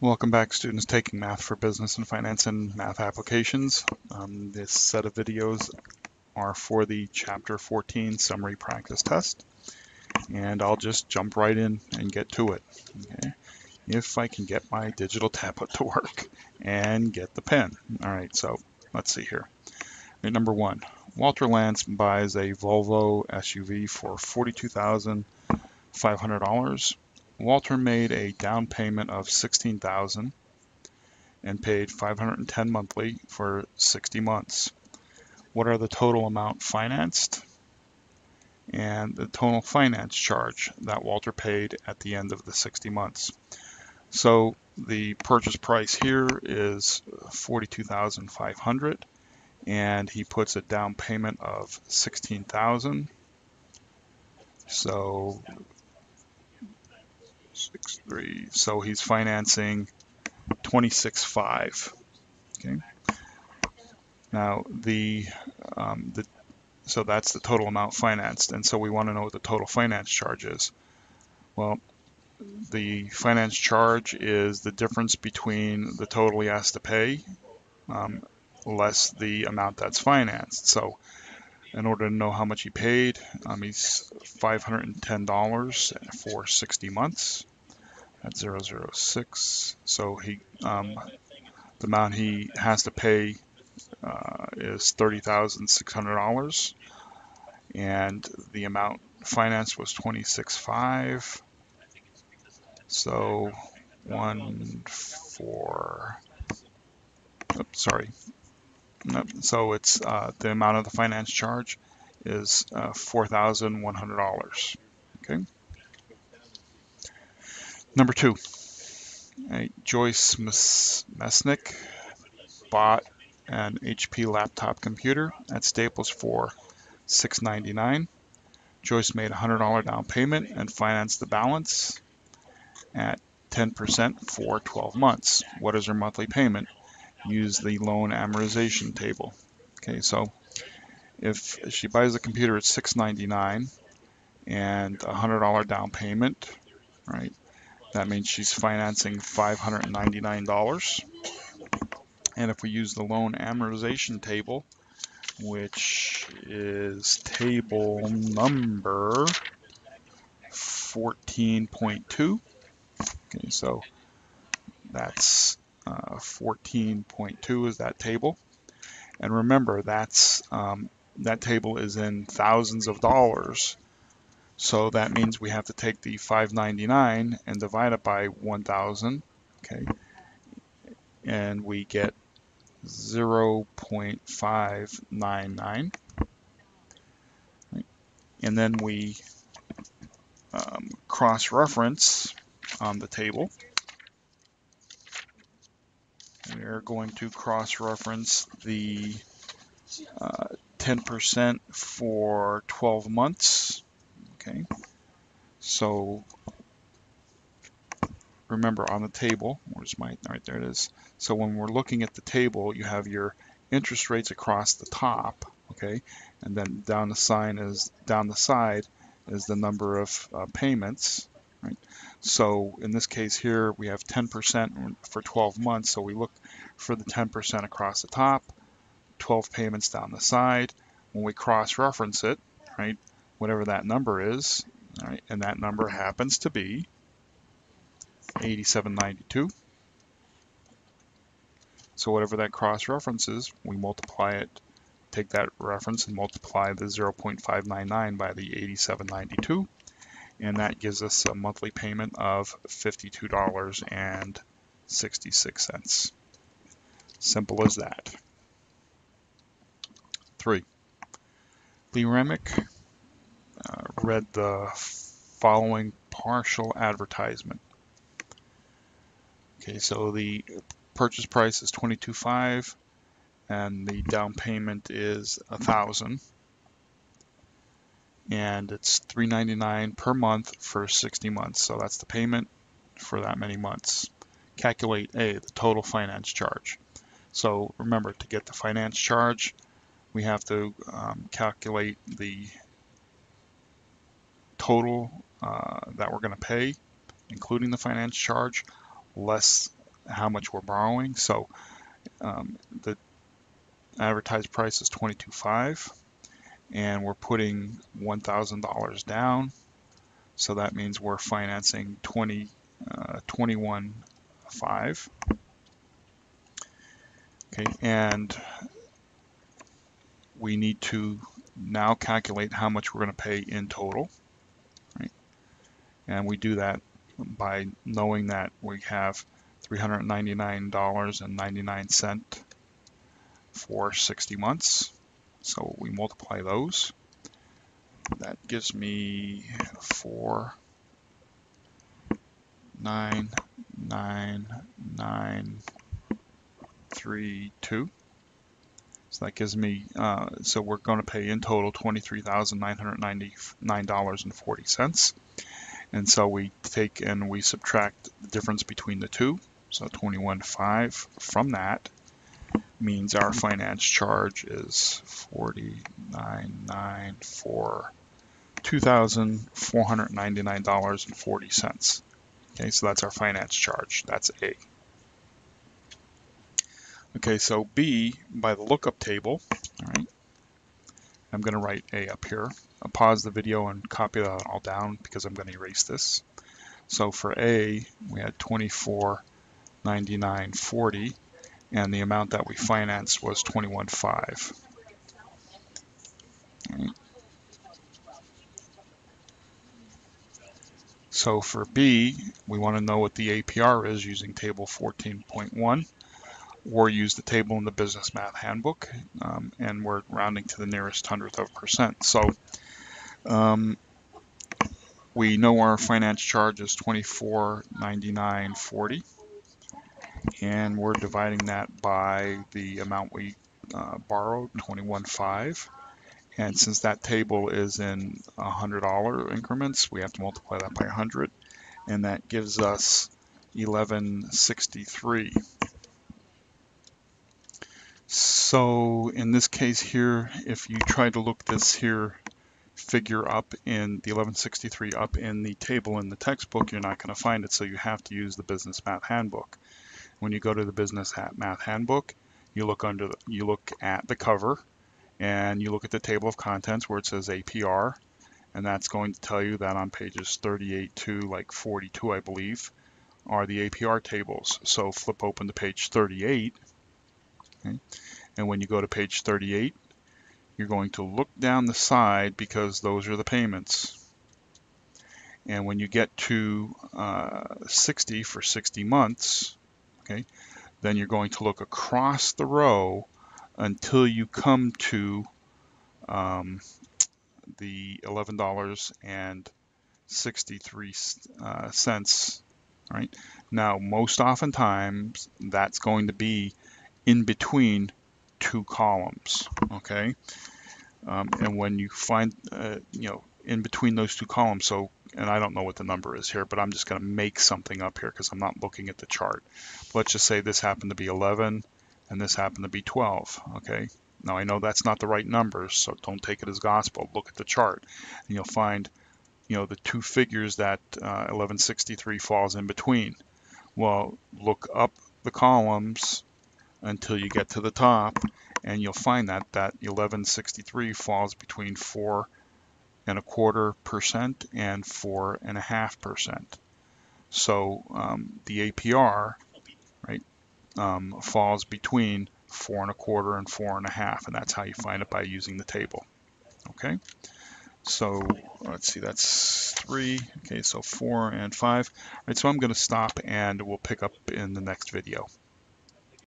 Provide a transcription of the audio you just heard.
Welcome back students taking Math for Business and Finance and Math Applications. Um, this set of videos are for the Chapter 14 Summary Practice Test. And I'll just jump right in and get to it. Okay. If I can get my digital tablet to work and get the pen. All right, so let's see here. Right, number one, Walter Lance buys a Volvo SUV for $42,500 Walter made a down payment of 16000 and paid 510 monthly for 60 months. What are the total amount financed and the total finance charge that Walter paid at the end of the 60 months? So the purchase price here is 42,500 and he puts a down payment of 16,000. So six three. So he's financing twenty six five. Okay. Now the um, the so that's the total amount financed, and so we want to know what the total finance charge is. Well, the finance charge is the difference between the total he has to pay um, less the amount that's financed. So in order to know how much he paid. Um, he's $510 for 60 months at 006. So he, um, the amount he has to pay uh, is $30,600 and the amount financed was 26.5. So one, four, oops, sorry, so it's uh, the amount of the finance charge is uh, $4,100. Okay. Number two, right, Joyce Mesnick bought an HP laptop computer at Staples for 699. Joyce made a $100 down payment and financed the balance at 10% for 12 months. What is her monthly payment? Use the loan amortization table. Okay, so if she buys a computer at 699 and a $100 down payment, right, that means she's financing $599. And if we use the loan amortization table, which is table number 14.2, okay, so that's 14.2 uh, is that table. And remember, that's um, that table is in thousands of dollars. So that means we have to take the 599 and divide it by 1,000, okay? And we get 0.599. Right? And then we um, cross-reference on the table. We're going to cross-reference the 10% uh, for 12 months. Okay, so remember on the table, where's my, right there it is. So when we're looking at the table, you have your interest rates across the top, okay, and then down the sign is down the side is the number of uh, payments, right? So in this case here, we have 10% for 12 months. So we look for the 10% across the top, 12 payments down the side. When we cross-reference it, right, whatever that number is, right, and that number happens to be 8792. So whatever that cross-reference is, we multiply it, take that reference and multiply the 0.599 by the 8792 and that gives us a monthly payment of $52.66. Simple as that. Three, Lee Remick uh, read the following partial advertisement. Okay, so the purchase price is 22.5 and the down payment is a thousand and it's $3.99 per month for 60 months. So that's the payment for that many months. Calculate A, the total finance charge. So remember, to get the finance charge, we have to um, calculate the total uh, that we're going to pay, including the finance charge, less how much we're borrowing. So um, the advertised price is 22.5 and we're putting $1,000 down. So that means we're financing 20, uh, 21.5. Okay, and we need to now calculate how much we're going to pay in total. Right? And we do that by knowing that we have $399.99 for 60 months. So we multiply those. That gives me four nine nine nine three two. So that gives me, uh, so we're going to pay in total $23,999.40. And so we take and we subtract the difference between the two. So 21.5 from that means our finance charge is 49.9 for $2,499.40. Okay, so that's our finance charge. That's A. Okay, so B, by the lookup table, all right, I'm going to write A up here. I'll pause the video and copy that all down because I'm going to erase this. So for A, we had 24.99.40, and the amount that we financed was 21.5. Right. So for B, we want to know what the APR is using table 14.1 or use the table in the business math handbook um, and we're rounding to the nearest hundredth of percent. So um, we know our finance charge is 24.99.40 and we're dividing that by the amount we uh, borrowed 21.5 and since that table is in $100 increments we have to multiply that by 100 and that gives us 1163 so in this case here, if you try to look this here figure up in the 1163 up in the table in the textbook, you're not going to find it. So you have to use the Business Math Handbook. When you go to the Business Math Handbook, you look under the, you look at the cover and you look at the table of contents where it says APR and that's going to tell you that on pages 38 to like 42 I believe are the APR tables. So flip open to page 38 Okay? And when you go to page 38, you're going to look down the side because those are the payments. And when you get to uh, 60 for 60 months, okay, then you're going to look across the row until you come to um, the $11.63 uh, cents, right? Now, most oftentimes, that's going to be in between two columns, okay? Um, and when you find, uh, you know, in between those two columns, so, and I don't know what the number is here, but I'm just going to make something up here because I'm not looking at the chart. Let's just say this happened to be 11 and this happened to be 12, okay? Now I know that's not the right numbers, so don't take it as gospel. Look at the chart and you'll find, you know, the two figures that uh, 1163 falls in between. Well, look up the columns until you get to the top and you'll find that that 1163 falls between four and a quarter percent and four and a half percent. So um, the APR, right, um, falls between four and a quarter and four and a half, and that's how you find it by using the table. Okay, so let's see, that's three. Okay, so four and five. All right, so I'm going to stop and we'll pick up in the next video.